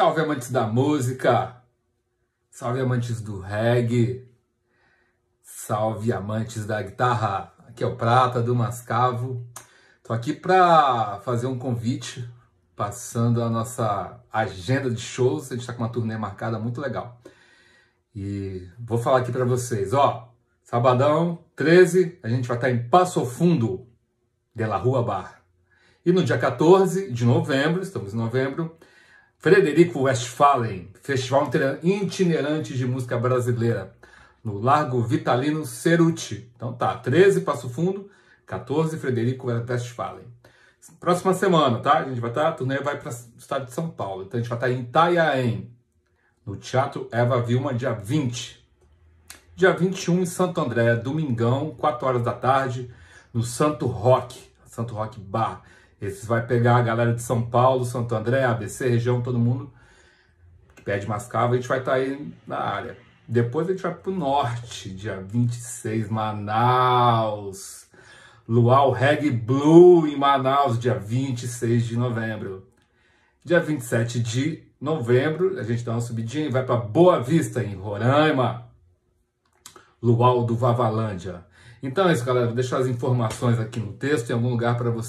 Salve amantes da música, salve amantes do reggae, salve amantes da guitarra. Aqui é o Prata do Mascavo. Tô aqui para fazer um convite, passando a nossa agenda de shows. A gente está com uma turnê marcada muito legal. E vou falar aqui para vocês, ó. Sabadão, 13, a gente vai estar em Passo Fundo, de la Rua Bar. E no dia 14 de novembro, estamos em novembro, Frederico Westphalen, Festival Itinerante de Música Brasileira, no Largo Vitalino Ceruti. Então tá, 13 Passo Fundo, 14 Frederico Westphalen. Próxima semana, tá? A gente vai estar, tá, a turnê vai para o estado de São Paulo. Então a gente vai estar tá em Itanhaém, no Teatro Eva Vilma, dia 20. Dia 21 em Santo André, domingão, 4 horas da tarde, no Santo Rock, Santo Rock Bar. Esses vai pegar a galera de São Paulo, Santo André, ABC, região, todo mundo que pede mascavo, a gente vai estar tá aí na área. Depois a gente vai para o norte, dia 26, Manaus. Luau Reggae Blue em Manaus, dia 26 de novembro. Dia 27 de novembro, a gente dá uma subidinha e vai para Boa Vista, em Roraima. Luau do Vavalândia. Então é isso, galera. Vou deixar as informações aqui no texto, em algum lugar para você